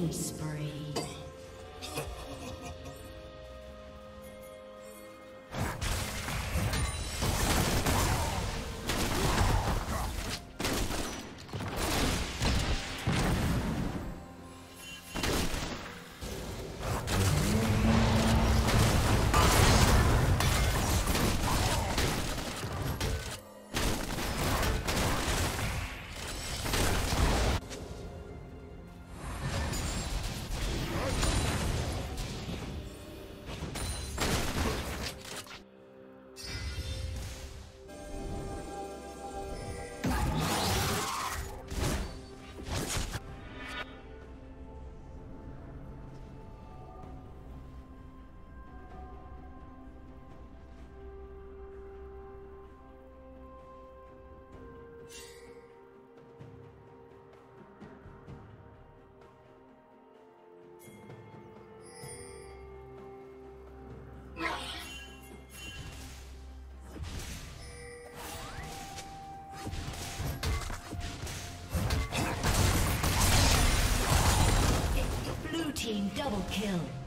Killing spree. Kill.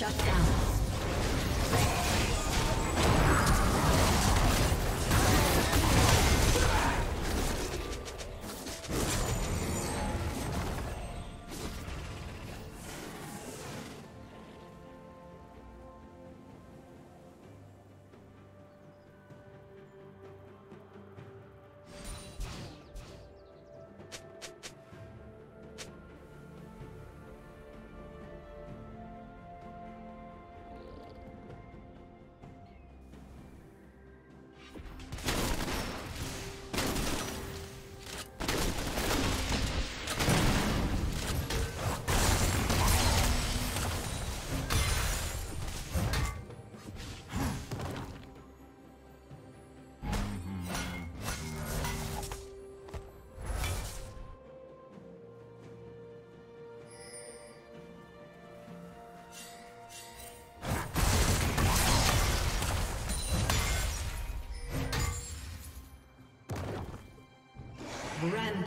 Shut down.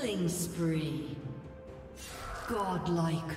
Killing spree. Godlike.